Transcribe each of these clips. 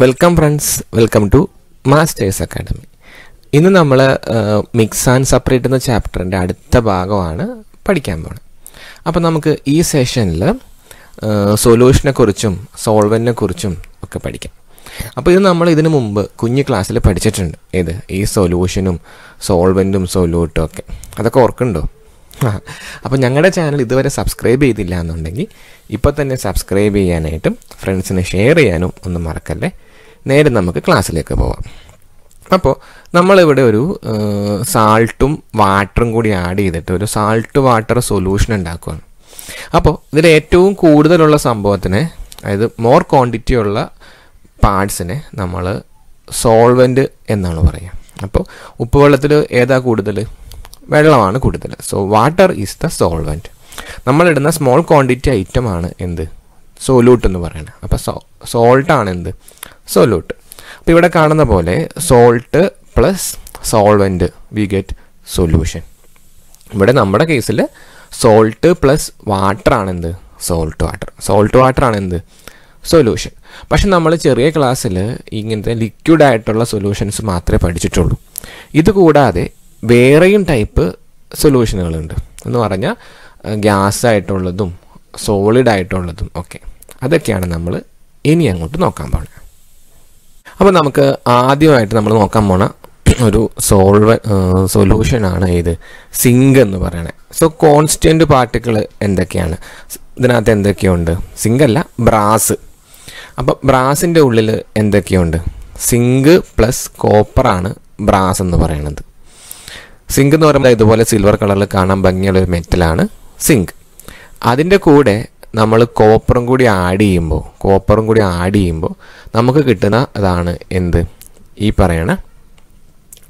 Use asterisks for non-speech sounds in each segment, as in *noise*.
Welcome friends welcome to Masters Academy ഇന്ന് നമ്മൾ mix and separate എന്ന ചാപ്റ്ററിന്റെ അടുത്ത ഭാഗമാണ് പഠിക്കാൻ പോകുന്നത് അപ്പോൾ നമുക്ക് ഈ സെഷനിൽ സൊല്യൂഷനെക്കുറിച്ചും കുറിച്ചും കുറിച്ചും ഒക്കെ പഠിക്കാം. അപ്പോൾ ഇത് നമ്മൾ ഇതിനു മുമ്പ് കുഞ്ഞു ക്ലാസ്സിൽ പഠിച്ചിട്ടുണ്ട്. ഏത്? ഈ സൊല്യൂഷനും സോൾവെന്റും സൊല്യൂട്ടും ഒക്കെ. അതൊക്കെ ഓർക്കുന്നുണ്ടോ? *laughs* അപ്പോൾ ഞങ്ങളുടെ ചാനൽ ഇതുവരെ സബ്സ്ക്രൈബ് ചെയ്തില്ല എന്നുണ്ടെങ്കിൽ ഇപ്പോൾ തന്നെ സബ്സ്ക്രൈബ് ചെയ്യാനായിട്ടും ഫ്രണ്ട്സിന് ഷെയർ ചെയ്യാനും ഒന്നും മറക്കല്ലേ. നേരെ നമുക്ക് ക്ലാസ്സിലേക്ക് പോവാം. അപ്പോൾ നമ്മളിവിടെ ഒരു സാൾട്ടും വാട്ടറും കൂടി ആഡ് ചെയ്തിട്ട് ഒരു സാൾട്ട് വാട്ടർ സൊല്യൂഷൻ ഉണ്ടാക്കുകയാണ് അപ്പോൾ ഇതിൽ ഏറ്റവും കൂടുതലുള്ള സംഭവത്തിന് അതായത് മോർ ക്വാണ്ടിറ്റി ഉള്ള പാർട്സിനെ നമ്മൾ സോൾവെന്റ് എന്നാണ് പറയുക അപ്പോൾ ഉപ്പുവെള്ളത്തിൽ ഏതാ കൂടുതൽ വെള്ളമാണ് കൂടുതൽ. So water is the solvent നമ്മളിടുന്ന small quantity item ആണ് എന്ത്? സോലൂട്ട് എന്ന് പറയുന്നത് അപ്പോൾ സോ സോൾട്ടാണ് എന്ത്? സോലൂട്ട് അപ്പോൾ ഇവിടെ കാണുന്ന പോലെ salt plus solvent we get solution ഇവിടെ നമ്മുടെ കേസിൽ സോൾട്ട് പ്ലസ് വാട്ടർ ആണ് എന്ത്? സോൾട്ട് വാട്ടർ സോൾട്ട് വാട്ടർ ആണ് എന്ത്? സൊല്യൂഷൻ പക്ഷെ നമ്മൾ ചെറിയ ക്ലാസ്സിൽ ഇങ്ങനത്തെ ലിക്വിഡ് ആയിട്ടുള്ള സൊല്യൂഷൻസ് മാത്രമേ പഠിച്ചിട്ടുള്ളൂ. ഇത് കൂടാതെ വേറെയും ടൈപ്പ് സൊല്യൂഷനുകളുണ്ട് എന്ന് പറഞ്ഞാൽ ഗ്യാസ് ആയിട്ടുള്ളതും സോളിഡ് ആയിട്ടുള്ളതും ഒക്കെ. അതൊക്കെയാണ് നമ്മൾ ഇനി അങ്ങോട്ട് നോക്കാൻ പോകുന്നത് അപ്പോൾ നമുക്ക് ആദ്യമായിട്ട് നമ്മൾ നോക്കാൻ പോണ ഒരു സോൾവ സൊല്യൂഷനാണ് ഇത്. സിങ്ക് എന്ന് പറയണത് സോ കോൺസ്റ്റന്റ് പാർട്ടിക്കിൾ എന്തൊക്കെയാണ്? ഇതിനകത്ത് എന്തൊക്കെയുണ്ട്? സിങ്ക് അല്ല ബ്രാസ്. അപ്പോൾ ബ്രാസിന്റെ ഉള്ളിൽ എന്തൊക്കെയുണ്ട്? സിങ്ക് പ്ലസ് കോപ്പറാണ് ബ്രാസ് എന്ന് പറയുന്നത് സിങ്ക് എന്ന് പറയുമ്പോൾ ഇതുപോലെ സിൽവർ കളറിൽ കാണാൻ ഭംഗിയുള്ള ഒരു മെറ്റലാണ് സിങ്ക്. അതിന്റെ കൂടെ നമ്മൾ കോപ്പറും കൂടി ആഡ് ചെയ്യുമ്പോൾ കോപ്പറും കൂടി ആഡ് ചെയ്യുമ്പോൾ നമുക്ക് കിട്ടുന്ന അതാണ് എന്ത്? ഈ പറയണ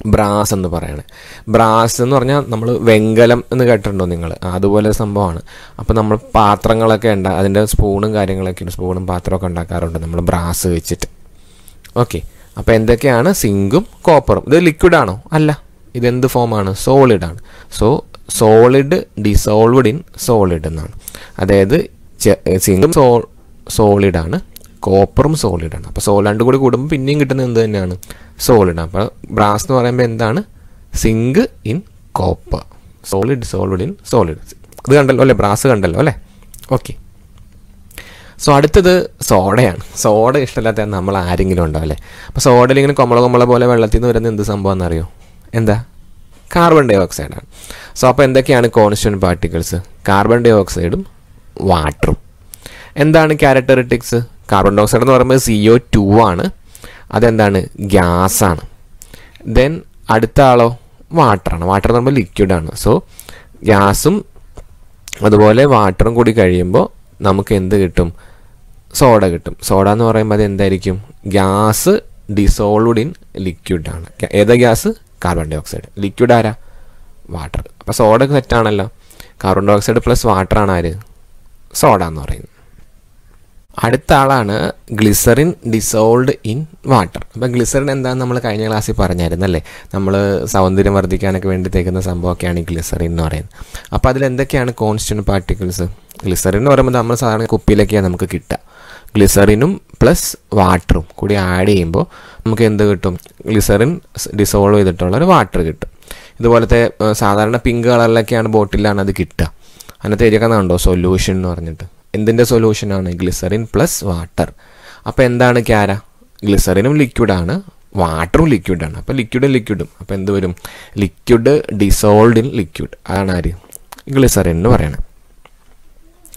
ബ്രാസ് എന്ന് പറയണത് ബ്രാസ് എന്ന് പറഞ്ഞാൽ നമ്മൾ വെങ്കലം എന്ന് കേട്ടിട്ടുണ്ടോ നിങ്ങൾ അതുപോലെ സംഭവമാണ്. അപ്പോൾ നമ്മൾ പാത്രങ്ങളൊക്കെ ഉണ്ട് അതിന്റെ സ്പൂണും കാര്യങ്ങളൊക്കെ സ്പൂണും പാത്രമൊക്കെ ഉണ്ടാക്കാറുണ്ട് നമ്മൾ ബ്രാസ് വെച്ചിട്ട്. ഓക്കെ അപ്പോൾ എന്തൊക്കെയാണ്? സിങ്കും കോപ്പറും ഇത് ലിക്വിഡാണോ അല്ല. ഇതെന്ത് ഫോമാണ്? സോളിഡ് ആണ്. So solid dissolved in solid എന്നാണ്. അതായത് സിങ്കും സോ സോളിഡ് ആണ്. കോപ്പറും സോളിഡ് ആണ്. അപ്പോൾ സോൾ രണ്ടും കൂടി കൂടുമ്പോൾ പിന്നെയും കിട്ടുന്നത് എന്ത് തന്നെയാണ്? സോളിഡ് അപ്പോൾ ബ്രാസ് എന്ന് പറയുമ്പോൾ എന്താണ്? Zinc in copper solid solved in solid ഇത് കണ്ടല്ലോ അല്ലേ? ബ്രാസ് കണ്ടല്ലോ അല്ലേ? ഓക്കെ സോ അടുത്തത് സോഡയാണ്. സോഡ ഇഷ്ടമില്ലാത്ത നമ്മൾ ആരെങ്കിലും ഉണ്ടാവും അല്ലേ? അപ്പോൾ സോഡയിൽ ഇങ്ങനെ കൊമ്പള കൊമ്പള പോലെ വെള്ളത്തിൽ നിന്ന് വരുന്ന എന്ത് സംഭവം എന്നറിയോ? എന്താ? കാർബൺ ഡൈ ഓക്സൈഡാണ് സോ അപ്പോൾ എന്തൊക്കെയാണ് കോൺസ്റ്റന്റ് പാർട്ടിക്കിൾസ് കാർബൺ ഡൈ ഓക്സൈഡും വാട്ടറും എന്താണ് ക്യാരക്ടറിറ്റിക്സ് കാർബൺ ഡൈ ഓക്സൈഡ് എന്ന് പറയുമ്പോൾ സി ഒ ടു ആണ്. അതെന്താണ്? ഗ്യാസാണ് ദെൻ അടുത്ത ആളോ? വാട്ടറാണ് വാട്ടർ എന്ന് പറയുമ്പോൾ ലിക്വിഡാണ് സോ ഗ്യാസും അതുപോലെ വാട്ടറും കൂടി കഴിയുമ്പോൾ നമുക്ക് എന്ത് കിട്ടും? സോഡ കിട്ടും. സോഡ എന്ന് പറയുമ്പോൾ അത് എന്തായിരിക്കും ഗ്യാസ് ഡിസോൾവ്ഡ് ഇൻ ലിക്വിഡാണ് ഏതാ gas carbon dioxide liquid ആരാ വാട്ടർ അപ്പോൾ സോഡ സെറ്റാണല്ലോ carbon dioxide plus water ആണ് ആര്? സോഡ എന്ന് പറയുന്നത്. അടുത്ത ആളാണ് ഗ്ലിസറിൻ ഡിസോൾഡ് ഇൻ വാട്ടർ അപ്പോൾ ഗ്ലിസറിൻ എന്താണെന്ന് നമ്മൾ കഴിഞ്ഞ ക്ലാസ്സിൽ പറഞ്ഞായിരുന്നു അല്ലേ? നമ്മൾ സൗന്ദര്യം വർദ്ധിക്കാനൊക്കെ വേണ്ടി തേക്കുന്ന സംഭവമൊക്കെയാണ് ഈ ഗ്ലിസറിൻ എന്ന് പറയുന്നത്. അപ്പോൾ അതിൽ എന്തൊക്കെയാണ് കോൺസ്റ്റന്റ് പാർട്ടിക്കിൾസ് ഗ്ലിസറിൻ എന്ന് പറയുമ്പോൾ നമ്മൾ സാധാരണ കുപ്പിയിലൊക്കെയാണ് നമുക്ക് കിട്ടുക. ഗ്ലിസറിനും പ്ലസ് വാട്ടറും കൂടി ആഡ് ചെയ്യുമ്പോൾ നമുക്ക് എന്ത് കിട്ടും? ഗ്ലിസറിൻ ഡിസോൾവ് ചെയ്തിട്ടുള്ള ഒരു വാട്ടർ കിട്ടും. ഇതുപോലത്തെ സാധാരണ പിങ്ക് കളറിലൊക്കെയാണ് ബോട്ടിലാണ് അത് കിട്ടുക. അതിനകത്ത് എഴുതിക്കുന്നുണ്ടോ സൊല്യൂഷൻ എന്ന് പറഞ്ഞിട്ട്. എന്തിന്റെ സൊല്യൂഷനാണ് ഗ്ലിസറിൻ പ്ലസ് വാട്ടർ അപ്പോൾ എന്താണ് ക്യാര? ഗ്ലിസറിനും ലിക്വിഡാണ് വാട്ടറും ലിക്വിഡാണ് അപ്പോൾ ലിക്വിഡും ലിക്വിഡും അപ്പോൾ എന്ത് വരും? ലിക്വിഡ് ഡിസോൾഡ് ഇൻ ലിക്വിഡ് അതാണ് ആര്? ഗ്ലിസറിൻ എന്ന് പറയണത്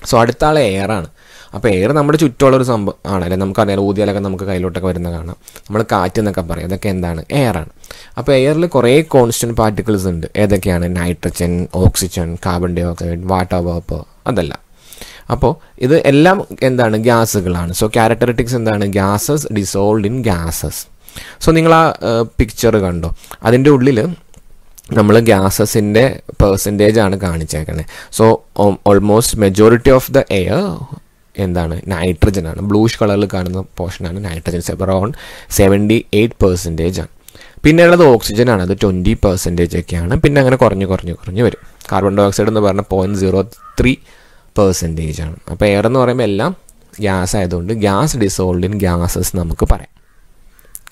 സോ അടുത്ത ആൾ എയറാണ് അപ്പോൾ എയർ നമ്മുടെ ചുറ്റുമുള്ളൊരു സംഭവം ആണല്ലേ നമുക്കറിയാം ഊതിയാലൊക്കെ നമുക്ക് കയ്യിലോട്ടൊക്കെ വരുന്ന കാണാം. നമ്മൾ കാറ്റ് എന്നൊക്കെ പറയും. അതൊക്കെ എന്താണ്? എയറാണ് അപ്പോൾ എയറിൽ കുറേ കോൺസ്റ്റന്റ് പാർട്ടിക്കിൾസ് ഉണ്ട്. ഏതൊക്കെയാണ്? Nitrogen oxygen carbon dioxide water vapour അതല്ല. അപ്പോൾ ഇത് എല്ലാം എന്താണ്? ഗ്യാസുകളാണ് സോ ക്യാരക്ടറിറ്റിക്സ് എന്താണ്? Gases dissolved in gases so നിങ്ങൾ ആ പിക്ചർ കണ്ടോ? അതിന്റെ ഉള്ളിൽ നമ്മൾ ഗ്യാസസിന്റെ പെർസെന്റേജ് ആണ് കാണിച്ചേക്കണേ. So almost majority of the air എന്താണ്? നൈട്രജൻ ആണ്. ബ്ലൂഷ് കളറിൽ കാണുന്ന പോർഷനാണ് nitrogen around seventy eight percentage ആണ്. പിന്നെ ഉള്ളത് ഓക്സിജൻ ആണ്. അത് ട്വന്റി പെർസെന്റേജ് ഒക്കെയാണ്. പിന്നെ അങ്ങനെ കുറഞ്ഞ് കുറഞ്ഞ് കുറഞ്ഞ് വരും. കാർബൺ ഡൈ ഓക്സൈഡ് എന്ന് പറഞ്ഞാൽ പോയിന്റ് സീറോ ത്രീ പെർസെന്റേജ് ആണ്. അപ്പോൾ എയർ എന്ന് പറയുമ്പോൾ എല്ലാം ഗ്യാസ് ആയതുകൊണ്ട് ഗ്യാസ് ഡിസോൾഡ് ഇൻ ഗ്യാസസ് നമുക്ക് പറയാം.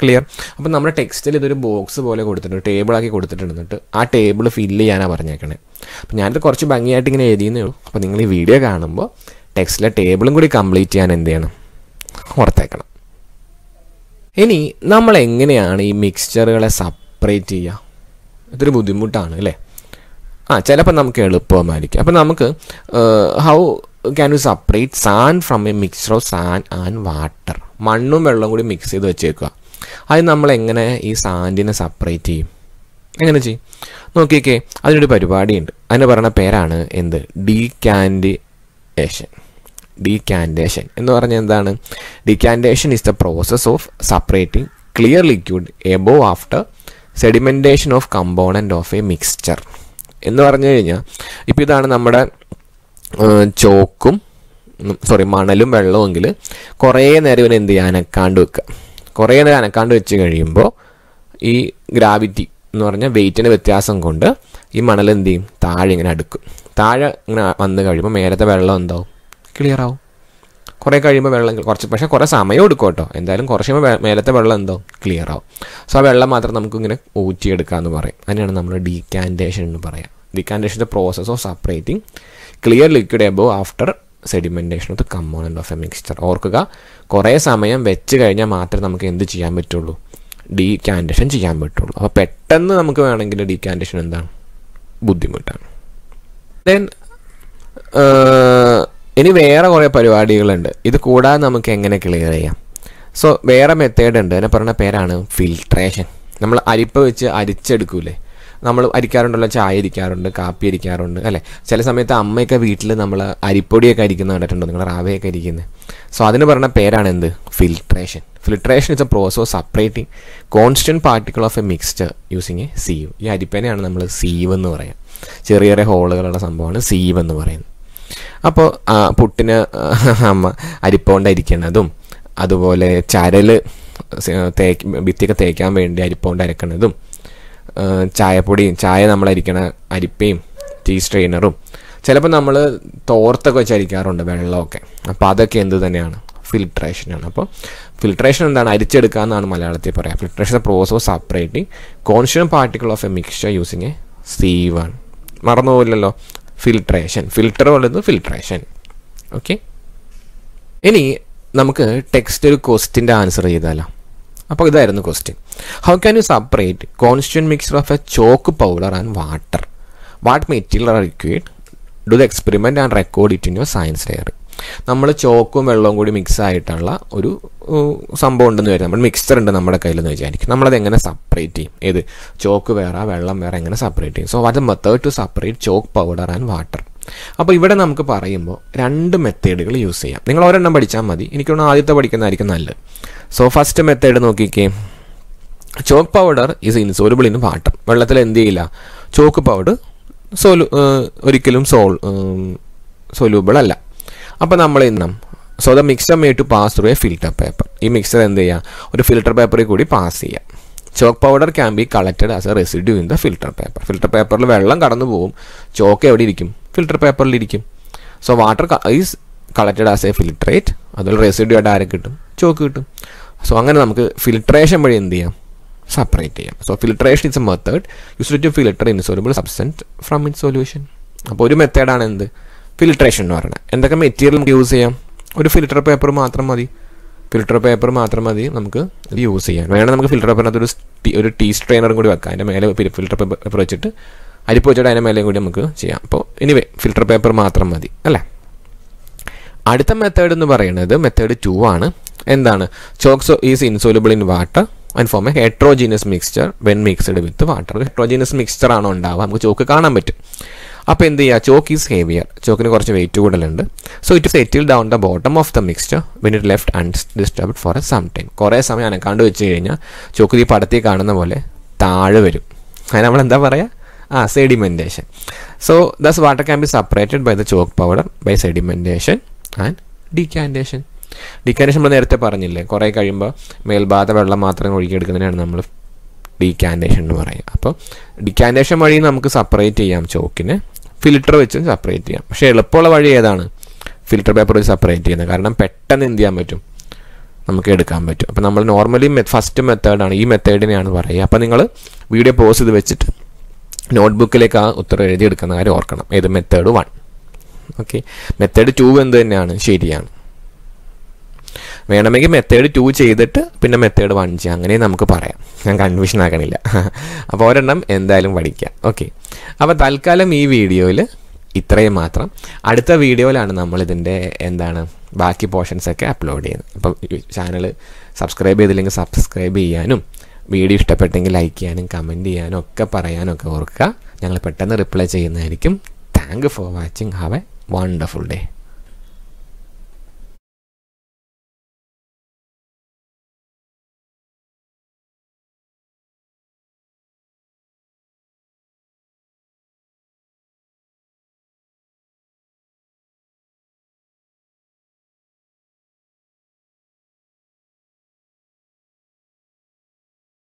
ക്ലിയർ അപ്പം നമ്മുടെ ടെക്സ്റ്റിൽ ഇതൊരു ബോക്സ് പോലെ കൊടുത്തിട്ടുണ്ട്. ടേബിളാക്കി കൊടുത്തിട്ടുണ്ട് ആ ടേബിൾ ഫില്ല് ചെയ്യാനാണ് പറഞ്ഞേക്കണേ. അപ്പം ഞാനിത് കുറച്ച് ഭംഗിയായിട്ട് ഇങ്ങനെ എഴുതിയെന്നേ ഉള്ളൂ. അപ്പോൾ നിങ്ങൾ ഈ വീഡിയോ കാണുമ്പോൾ ടെക്സ്റ്റിലെ ടേബിളും കൂടി കംപ്ലീറ്റ് ചെയ്യാൻ എന്ത് ചെയ്യണം? ഓർത്തേക്കണം ഇനി നമ്മൾ എങ്ങനെയാണ് ഈ മിക്സ്ചറുകളെ സെപ്പറേറ്റ് ചെയ്യുക? ഇതൊരു ബുദ്ധിമുട്ടാണ് അല്ലേ? ആ ചിലപ്പോൾ നമുക്ക് എളുപ്പമായിരിക്കും. അപ്പോൾ നമുക്ക് how can you separate sand from a mixture of sand and water മണ്ണും വെള്ളവും കൂടി മിക്സ് ചെയ്ത് വെച്ചേക്കുക. അത് നമ്മൾ എങ്ങനെ ഈ സാൻഡിനെ സെപ്പറേറ്റ് ചെയ്യും? എങ്ങനെ ചെയ്യും? നോക്കിയൊക്കെ അതിനൊരു പരിപാടിയുണ്ട്. അതിന് പറയുന്ന പേരാണ് എന്ത്? ഡീകാൻഡിയേഷൻ ഡീകാൻഡേഷൻ എന്ന് പറഞ്ഞാൽ എന്താണ്? Decantation is the process of separating clear liquid above after sedimentation of component of a mixture എന്ന് പറഞ്ഞു കഴിഞ്ഞാൽ ഇപ്പോൾ ഇതാണ് നമ്മുടെ ചോക്കും സോറി മണലും വെള്ളമെങ്കിൽ കുറേ നേരം ഇവനെന്ത് ചെയ്യുക അനക്കാണ്ട് വെക്കുക. കുറേ നേരം അനക്കാണ്ട് വെച്ച് കഴിയുമ്പോൾ ഈ ഗ്രാവിറ്റി എന്ന് പറഞ്ഞാൽ വെയിറ്റിന്റെ വ്യത്യാസം കൊണ്ട് ഈ മണൽ എന്ത് ചെയ്യും? താഴെ ഇങ്ങനെ അടുക്കും. താഴെ ഇങ്ങനെ വന്ന് കഴിയുമ്പോൾ മേലത്തെ വെള്ളം എന്താവും? ക്ലിയർ ആവും. കുറേ കഴിയുമ്പോൾ വെള്ളം കുറച്ച് പക്ഷേ കുറേ സമയം എടുക്കും കേട്ടോ. എന്തായാലും കുറച്ച് കഴിയുമ്പോൾ മേലത്തെ വെള്ളം എന്തോ ക്ലിയർ ആവും. സോ ആ വെള്ളം മാത്രം നമുക്ക് ഇങ്ങനെ ഊറ്റിയെടുക്കാമെന്ന് പറയും. അതിനാണ് നമ്മൾ ഡീകാൻഡേഷൻ എന്ന് പറയാം. Decantation the process of separating clear liquid above after sedimentation of the component of a mixture ഓർക്കുക കുറേ സമയം വെച്ച് കഴിഞ്ഞാൽ മാത്രമേ നമുക്ക് എന്ത് ചെയ്യാൻ പറ്റുള്ളൂ? ഡീകാൻഡേഷൻ ചെയ്യാൻ പറ്റുള്ളൂ. അപ്പോൾ പെട്ടെന്ന് നമുക്ക് വേണമെങ്കിൽ ഡീകാൻഡേഷൻ എന്താണ്? ബുദ്ധിമുട്ടാണ്. ദെൻ ഇനി വേറെ കുറേ പരിപാടികളുണ്ട്. ഇത് കൂടാതെ നമുക്ക് എങ്ങനെ ക്ലിയർ ചെയ്യാം? സോ വേറെ മെത്തേഡ് ഉണ്ട്. അതിനെ പറഞ്ഞ പേരാണ് ഫിൽട്രേഷൻ നമ്മൾ അരിപ്പ വെച്ച് അരിച്ചെടുക്കൂലേ? നമ്മൾ അരിക്കാറുണ്ടല്ലോ ചായ അരിക്കാറുണ്ട് കാപ്പി അരിക്കാറുണ്ട് അല്ലേ? ചില സമയത്ത് അമ്മയൊക്കെ വീട്ടിൽ നമ്മൾ അരിപ്പൊടിയൊക്കെ അരിക്കുന്ന കണ്ടിട്ടുണ്ടോ? നിങ്ങൾ റാവയൊക്കെ അരിക്കുന്നത്. സോ അതിന് പറഞ്ഞ പേരാണ് എന്ത് filtration filtration is a process of separating constant particle of a mixture using a sieve ഈ അരിപ്പേനെയാണ് നമ്മൾ സീവ് എന്ന് പറയാം. ചെറിയ ചെറിയ ഹോളുകളുള്ള സംഭവമാണ് സീവ് എന്ന് പറയുന്നത്. അപ്പോൾ പുട്ടിന് അമ്മ അരിപ്പ അരിക്കുന്നതും അതുപോലെ ചരൽ തേക്ക് ഭിത്തിയൊക്കെ തേക്കാൻ വേണ്ടി അരിപ്പോണ്ട് അരക്കുന്നതും ചായപ്പൊടിയും ചായ നമ്മളരിക്കണ അരിപ്പയും ടീ സ്ട്രെയിനറും ചിലപ്പോൾ നമ്മൾ തോർത്തൊക്കെ വെച്ച് അരിക്കാറുണ്ട് വെള്ളമൊക്കെ. അപ്പോൾ അതൊക്കെ എന്ത് തന്നെയാണ്? ഫിൽട്രേഷനാണ് അപ്പോൾ ഫിൽട്രേഷൻ എന്താണ്? അരിച്ചെടുക്കുക എന്നാണ് മലയാളത്തിൽ പറയാം. Filtration the process of separating constituent particle of a mixture using a സീവാണ് മറന്നുപോയില്ലല്ലോ. ഫിൽട്രേഷൻ ഫിൽട്ടർ പറയുന്നത് ഫിൽട്രേഷൻ ഓക്കെ ഇനി നമുക്ക് ടെക്സ്റ്റ് ഒരു ക്വസ്റ്റിന്റെ ആൻസർ ചെയ്താലോ? അപ്പോൾ ഇതായിരുന്നു question how can you separate constant mixer of a chalk powder and water what material are required do the experiment and record it in your science diary നമ്മൾ ചോക്കും വെള്ളവും കൂടി മിക്സ് ആയിട്ടുള്ള ഒരു സംഭവം ഉണ്ടെന്ന് വരും നമ്മൾ മിക്സ്ചർ ഉണ്ട് നമ്മുടെ കയ്യിലെന്ന് വിചാരിക്കും. നമ്മളത് എങ്ങനെ സെപ്പറേറ്റ് ചെയ്യും? ഏത്? ചോക്ക് വേറെ വെള്ളം വേറെ എങ്ങനെ സെപ്പറേറ്റ് ചെയ്യും? So what method to separate chalk powder and water അപ്പോൾ ഇവിടെ നമുക്ക് പറയുമ്പോൾ രണ്ട് മെത്തേഡുകൾ യൂസ് ചെയ്യാം. നിങ്ങൾ ഒരെണ്ണം പഠിച്ചാൽ മതി. എനിക്കൊന്ന് ആദ്യത്തെ പഠിക്കുന്നതായിരിക്കും നല്ലത്. സോ ഫസ്റ്റ് മെത്തേഡ് നോക്കിക്കേ. Chalk powder is insoluble in water വെള്ളത്തിൽ എന്ത് ചെയ്യില്ല? ചോക്ക് പൗഡർ സോലു ഒരിക്കലും സോൾ സൊല്യൂബിൾ അല്ല. അപ്പോൾ നമ്മൾ ഇന്നും so the mixer may to pass through a filter paper ഈ മിക്സർ എന്ത് ചെയ്യുക ഒരു ഫിൽട്ടർ പേപ്പറിൽ കൂടി പാസ് ചെയ്യാം. Chalk powder can be collected as a residue in the filter paper filter പേപ്പറിൽ വെള്ളം കടന്നു പോകും ചോക്ക് എവിടെ ഇരിക്കും? ഫിൽട്ടർ പേപ്പറിൽ ഇരിക്കും so water is collected as a filtrate അതുപോലെ റെസിഡ്യൂ ആയിട്ട് ആരെ കിട്ടും? ചോക്ക് കിട്ടും. സോ അങ്ങനെ നമുക്ക് ഫിൽട്രേഷൻ വഴി എന്ത് ചെയ്യാം? സെപ്പറേറ്റ് ചെയ്യാം. So filtration is a method use to filter insoluble substance from in solution അപ്പോൾ ഒരു മെത്തേഡാണ് എന്ത്? ഫിൽട്രേഷൻ എന്ന് പറയുന്നത്. എന്തൊക്കെ മെറ്റീരിയൽ നമുക്ക് യൂസ് ചെയ്യാം? ഒരു ഫിൽറ്റർ പേപ്പർ മാത്രം മതി. ഫിൽറ്റർ പേപ്പർ മാത്രം മതി നമുക്ക് യൂസ് ചെയ്യാം. വേണമെങ്കിൽ നമുക്ക് ഫിൽറ്റർ പേപ്പറിനകത്ത് ഒരു ഒരു ടീ സ്ട്രെയിനറും കൂടി വെക്കാം. അതിന്റെ മേലെ ഫിൽറ്റർ പേപ്പർ വെച്ചിട്ട് അരിപ്പ് വെച്ചിട്ട് അതിന്റെ മേലെയും കൂടി നമുക്ക് ചെയ്യാം. അപ്പോൾ എനിവേ ഫിൽട്ടർ പേപ്പർ മാത്രം മതി അല്ലേ? അടുത്ത മെത്തേഡ് എന്ന് പറയുന്നത് മെത്തേഡ് ടു ആണ്. എന്താണ്? Chalks is insoluble in water and form a heterogeneous mixture when mixed with water heterogeneous mixture ആണോ ഉണ്ടാവുക? നമുക്ക് ചോക്ക് കാണാൻ പറ്റും. അപ്പോൾ എന്ത് ചെയ്യുക ചോക്ക് ഈസ് ഹേവിയർ ചോക്കിന് കുറച്ച് വെയിറ്റ് കൂടുതലുണ്ട്. So it settle down the bottom of the mixture when it left undisturbed for a some time കുറേ സമയം അനക്കാണ്ട് വെച്ച് കഴിഞ്ഞാൽ ചോക്ക് ഈ പടത്തിൽ കാണുന്ന പോലെ താഴെ വരും. അതിന് നമ്മൾ എന്താ പറയുക ആ sedimentation so thus water can be separated by the chalk powder by sedimentation and decantation decantation നമ്മൾ നേരത്തെ പറഞ്ഞില്ലേ? കുറേ കഴിയുമ്പോൾ മേൽഭാഗത്തെ വെള്ളം മാത്രം ഒഴുകിയെടുക്കുന്നതിനാണ് നമ്മൾ ഡിക്കാന്റേഷൻ എന്ന് പറയുക. അപ്പോൾ ഡിക്കാന്റേഷൻ വഴി നമുക്ക് സെപ്പറേറ്റ് ചെയ്യാം ചോക്കിനെ. ഫിൽറ്റർ വെച്ച് സെപ്പറേറ്റ് ചെയ്യാം. പക്ഷേ എളുപ്പമുള്ള വഴി ഏതാണ്? ഫിൽറ്റർ പേപ്പർ വെച്ച് സെപ്പറേറ്റ് ചെയ്യുന്നത്. കാരണം പെട്ടെന്ന് എന്ത് ചെയ്യാൻ പറ്റും? നമുക്ക് എടുക്കാൻ പറ്റും. അപ്പോൾ നമ്മൾ നോർമലി ഫസ്റ്റ് മെത്തേഡാണ് ഈ മെത്തേഡിനെയാണ് പറയുക. അപ്പോൾ നിങ്ങൾ വീഡിയോ പോസ് ചെയ്ത് വെച്ചിട്ട് നോട്ട്ബുക്കിലേക്ക് ആ ഉത്തരം എഴുതിയെടുക്കുന്ന കാര്യം ഓർക്കണം. ഏത്? Method one. Okay. Method two എന്ത് തന്നെയാണ്? ശരിയാണ്. വേണമെങ്കിൽ മെത്തേഡ് ടു ചെയ്തിട്ട് പിന്നെ മെത്തേഡ് വൺ ചെയ്യാം. അങ്ങനെ നമുക്ക് പറയാം. ഞാൻ കൺഫ്യൂഷൻ ആക്കണില്ല. *laughs* അപ്പോൾ ഒരെണ്ണം എന്തായാലും പഠിക്കാം. ഓക്കെ. അപ്പോൾ തൽക്കാലം ഈ വീഡിയോയിൽ ഇത്രയും മാത്രം. അടുത്ത വീഡിയോയിലാണ് നമ്മളിതിന്റെ എന്താണ് ബാക്കി പോർഷൻസ് ഒക്കെ അപ്ലോഡ് ചെയ്യുന്നത്. അപ്പം ചാനൽ സബ്സ്ക്രൈബ് ചെയ്തില്ലെങ്കിൽ സബ്സ്ക്രൈബ് ചെയ്യാനും വീഡിയോ ഇഷ്ടപ്പെട്ടെങ്കിൽ ലൈക്ക് ചെയ്യാനും കമന്റ് ചെയ്യാനും ഒക്കെ പറയാനും ഒക്കെ ഓർക്കുക. ഞങ്ങൾ പെട്ടെന്ന് റിപ്ലൈ ചെയ്യുന്നതായിരിക്കും. Thank for watching have a wonderful day